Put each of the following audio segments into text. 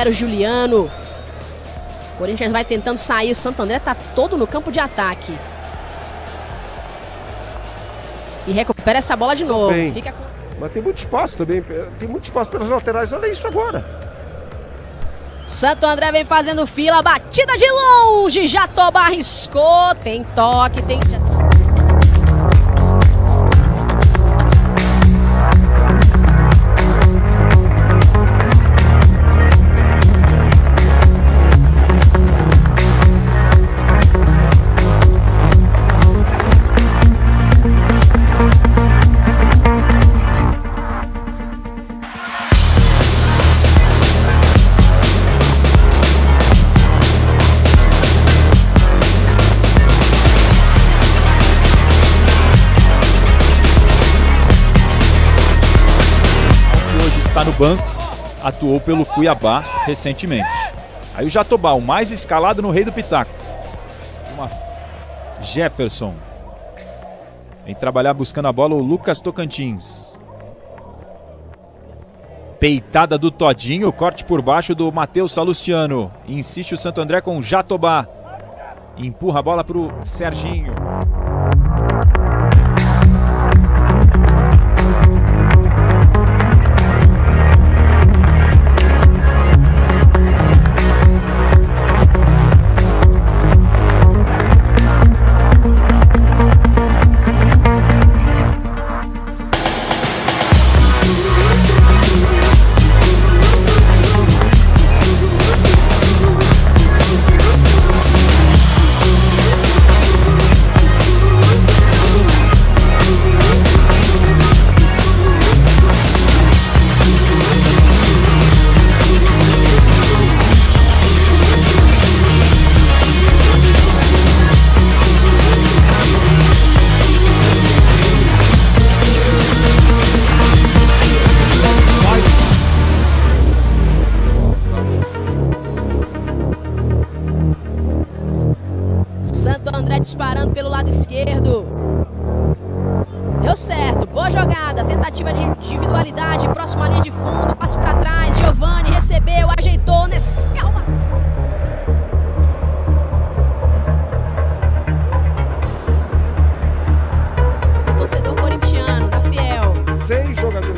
recupera o Juliano. O Corinthians vai tentando sair. O Santo André tá todo no campo de ataque. E recupera essa bola de novo. Bem. Fica com... Mas tem muito espaço também. Tem muito espaço pelas laterais. Olha isso agora. Santo André vem fazendo fila, batida de longe, Jatoba arriscou, tem toque, tem... está no banco, atuou pelo Cuiabá recentemente. Aí o Jatobá, o mais escalado no Rei do Pitaco. Uma Jefferson. Vem trabalhar buscando a bola o Lucas Tocantins. Peitada do Todinho, corte por baixo do Matheus Salustiano. Insiste o Santo André com o Jatobá. Empurra a bola para o Serginho. Boa jogada, tentativa de individualidade, próxima linha de fundo, passe para trás, Giovani recebeu, ajeitou, Nescalma. O torcedor corintiano, da Fiel. Seis jogadores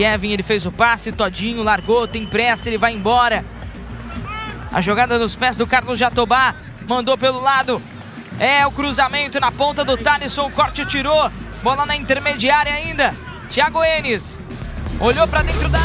Kevin, ele fez o passe, Todinho largou, tem pressa, ele vai embora. A jogada nos pés do Carlos Jatobá, mandou pelo lado. É o cruzamento na ponta do Thalisson, o corte tirou. Bola na intermediária ainda. Thiago Enes olhou para dentro da.